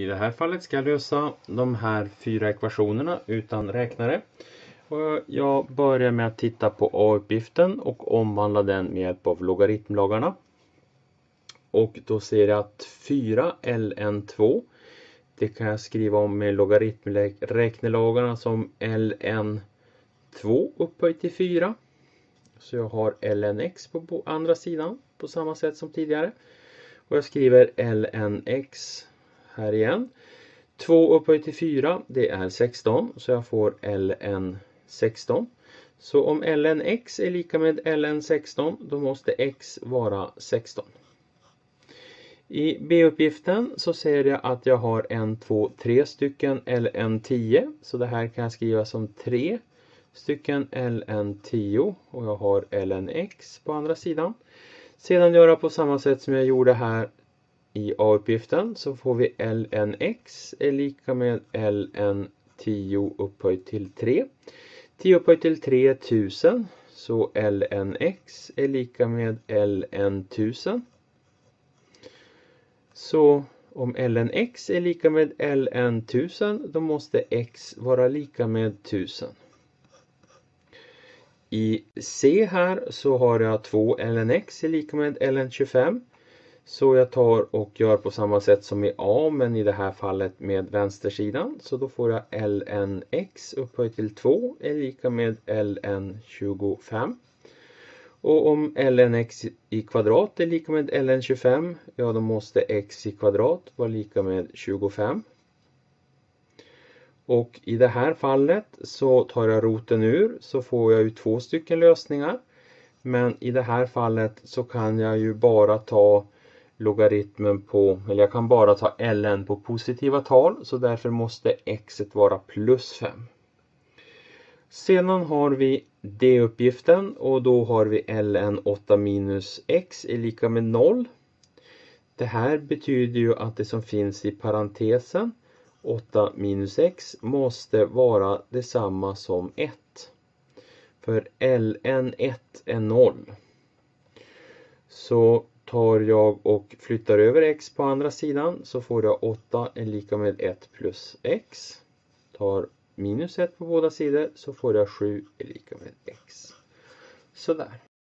I det här fallet ska jag lösa de här fyra ekvationerna utan räknare. Och jag börjar med att titta på A-uppgiften och omvandla den med hjälp av logaritmlagarna. Och då ser jag att 4 ln2 det kan jag skriva om med logaritmräknelagarna som ln2 upphöjt till 4. Så jag har lnx på andra sidan på samma sätt som tidigare. Och jag skriver lnx här igen. 2 upphöjt till 4 det är 16 så jag får ln 16. Så om lnx är lika med ln 16 då måste x vara 16. I B-uppgiften så ser jag att jag har en, två, tre stycken ln10 så det här kan jag skriva som 3 stycken ln10 och jag har lnx på andra sidan. Sedan göra på samma sätt som jag gjorde här i A-uppgiften så får vi lnx är lika med ln 10 upphöjt till 3. 10 upphöjt till 3 är 1000 så lnx är lika med ln 1000. Så om lnx är lika med ln 1000 då måste x vara lika med 1000. I C här så har jag 2 lnx är lika med ln 25. Så jag tar och gör på samma sätt som i A men i det här fallet med vänstersidan. Så då får jag lnx upphöjt till 2 är lika med ln 25. Och om lnx i kvadrat är lika med ln 25, ja då måste x i kvadrat vara lika med 25. Och i det här fallet så tar jag roten ur så får jag ju två stycken lösningar. Men i det här fallet så kan jag ju bara ta logaritmen på, eller jag kan bara ta ln på positiva tal så därför måste x vara plus 5. Sedan har vi d-uppgiften och då har vi ln 8 minus x är lika med 0. Det här betyder ju att det som finns i parentesen 8 minus x måste vara detsamma som 1. För ln 1 är 0. Så tar jag och flyttar över x på andra sidan så får jag 8 är lika med 1 plus x. Tar minus 1 på båda sidor så får jag 7 är lika med x. Sådär.